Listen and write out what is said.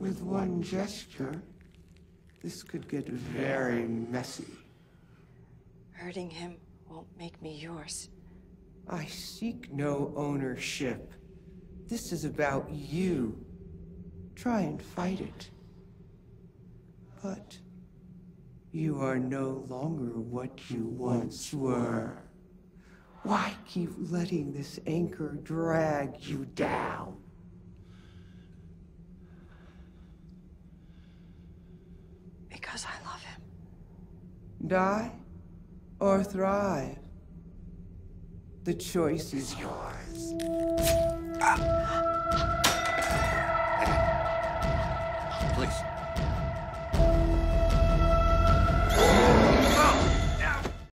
With one gesture, this could get very messy. Hurting him won't make me yours. I seek no ownership. This is about you. Try and fight it. But you are no longer what you once were. Why keep letting this anchor drag you down? Because I love him. Die or thrive? The choice is yours. Please.